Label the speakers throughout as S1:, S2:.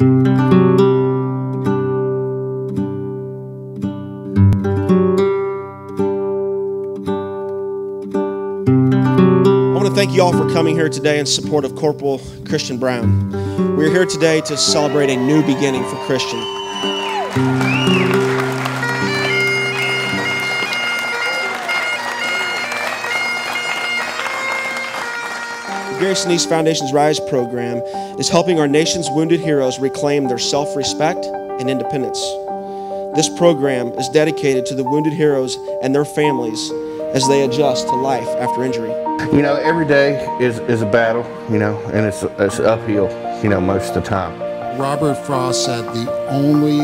S1: I want to thank you all for coming here today in support of Corporal Christian Brown. We're here today to celebrate a new beginning for Christian. The Gary Sinise Foundation's RISE program is helping our nation's wounded heroes reclaim their self respect and independence. This program is dedicated to the wounded heroes and their families as they adjust to life after injury.
S2: You know, every day is, is a battle, you know, and it's, it's uphill, you know, most of the time.
S3: Robert Frost said the only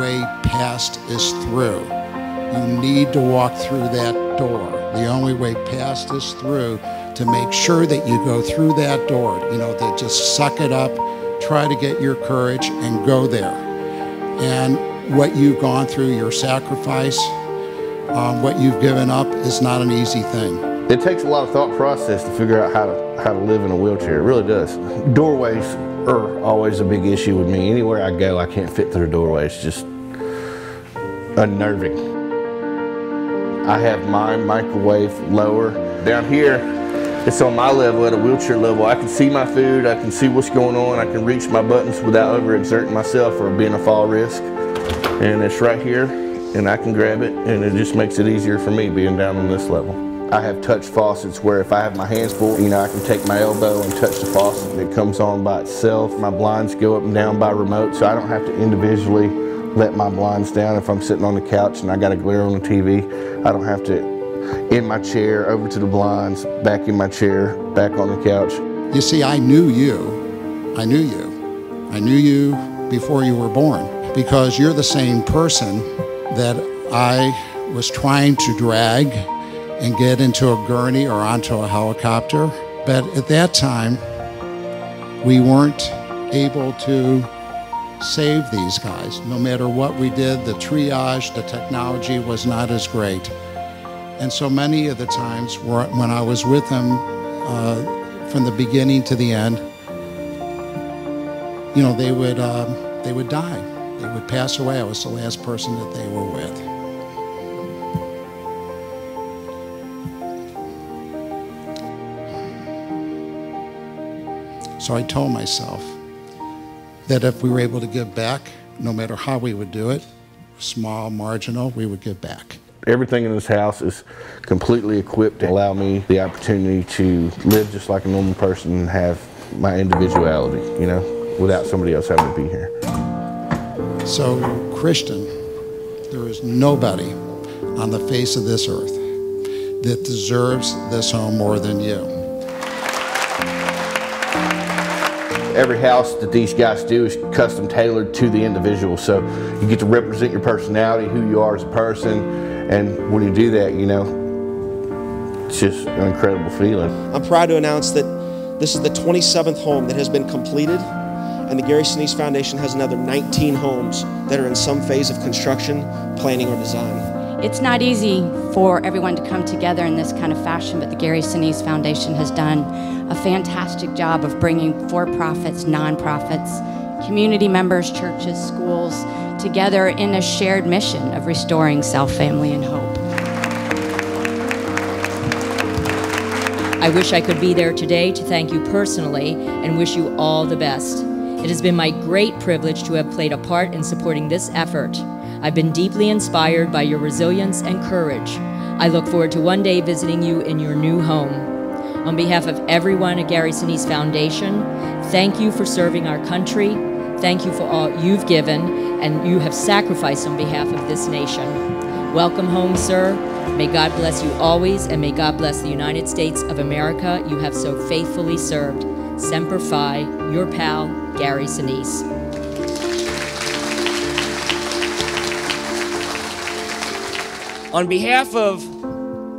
S3: way past is through. You need to walk through that door. The only way past is through to make sure that you go through that door, you know, to just suck it up, try to get your courage and go there. And what you've gone through, your sacrifice, um, what you've given up is not an easy thing.
S2: It takes a lot of thought process to figure out how to, how to live in a wheelchair. It really does. Doorways are always a big issue with me. Anywhere I go, I can't fit through a doorway. It's just unnerving. I have my microwave lower. Down here, it's on my level at a wheelchair level. I can see my food, I can see what's going on, I can reach my buttons without overexerting myself or being a fall risk. And it's right here, and I can grab it, and it just makes it easier for me being down on this level. I have touch faucets where if I have my hands full, you know, I can take my elbow and touch the faucet and it comes on by itself. My blinds go up and down by remote, so I don't have to individually let my blinds down if I'm sitting on the couch and I got a glare on the TV. I don't have to in my chair, over to the blinds, back in my chair, back on the couch.
S3: You see, I knew you. I knew you. I knew you before you were born because you're the same person that I was trying to drag and get into a gurney or onto a helicopter. But at that time, we weren't able to save these guys. No matter what we did, the triage, the technology was not as great. And so many of the times when I was with them uh, from the beginning to the end, you know, they would, uh, they would die. They would pass away. I was the last person that they were with. So I told myself that if we were able to give back, no matter how we would do it, small, marginal, we would give back.
S2: Everything in this house is completely equipped to allow me the opportunity to live just like a normal person and have my individuality, you know, without somebody else having to be here.
S3: So, Christian, there is nobody on the face of this earth that deserves this home more than you.
S2: Every house that these guys do is custom tailored to the individual, so you get to represent your personality, who you are as a person, and when you do that, you know, it's just an incredible feeling.
S1: I'm proud to announce that this is the 27th home that has been completed, and the Gary Sinise Foundation has another 19 homes that are in some phase of construction, planning, or design.
S4: It's not easy for everyone to come together in this kind of fashion, but the Gary Sinise Foundation has done a fantastic job of bringing for-profits, nonprofits, community members, churches, schools together in a shared mission of restoring self, family, and hope.
S5: I wish I could be there today to thank you personally and wish you all the best. It has been my great privilege to have played a part in supporting this effort. I've been deeply inspired by your resilience and courage. I look forward to one day visiting you in your new home. On behalf of everyone at Gary Sinise Foundation, thank you for serving our country. Thank you for all you've given and you have sacrificed on behalf of this nation. Welcome home, sir. May God bless you always, and may God bless the United States of America you have so faithfully served. Semper Fi, your pal, Gary Sinise.
S6: On behalf of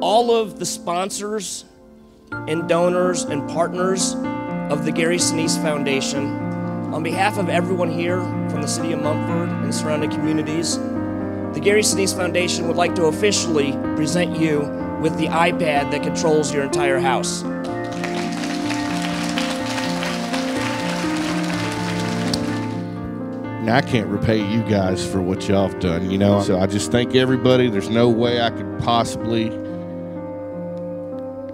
S6: all of the sponsors and donors and partners of the Gary Sinise Foundation, on behalf of everyone here from the city of Munford and surrounding communities, the Gary Sinise Foundation would like to officially present you with the iPad that controls your entire house.
S2: I can't repay you guys for what y'all have done, you know. So I just thank everybody. There's no way I could possibly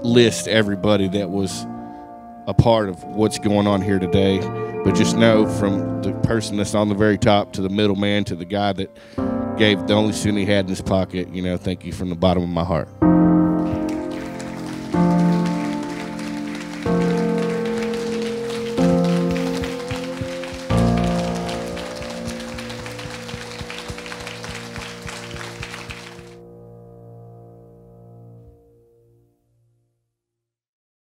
S2: list everybody that was a part of what's going on here today. But just know from the person that's on the very top to the middleman to the guy that gave the only sin he had in his pocket, you know, thank you from the bottom of my heart.